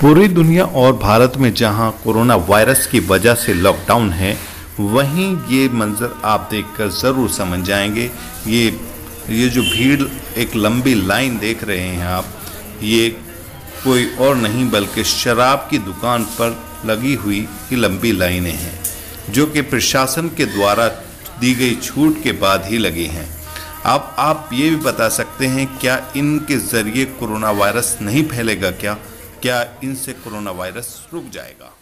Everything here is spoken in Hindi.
पूरी दुनिया और भारत में जहाँ कोरोना वायरस की वजह से लॉकडाउन है, वहीं ये मंजर आप देखकर ज़रूर समझ जाएँगे। ये ये जो भीड़, एक लंबी लाइन देख रहे हैं आप, ये कोई और नहीं बल्कि शराब की दुकान पर लगी हुई ही लंबी लाइनें हैं, जो कि प्रशासन के द्वारा दी गई छूट के बाद ही लगी हैं। अब आप ये भी बता सकते हैं, क्या इनके ज़रिए कोरोना वायरस नहीं फैलेगा क्या? क्या इनसे कोरोना वायरस रुक जाएगा?